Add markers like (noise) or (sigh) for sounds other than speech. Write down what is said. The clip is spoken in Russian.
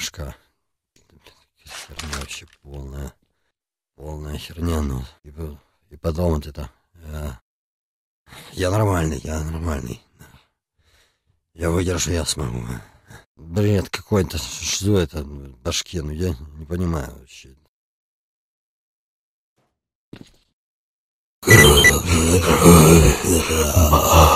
башка. Херня вообще полная. Полная херня, ну. И, и потом вот это. Я, я нормальный, я нормальный. Я выдержу, я смогу. Э». Бред какой-то. Что это в башке? Ну я не понимаю вообще. (laughs)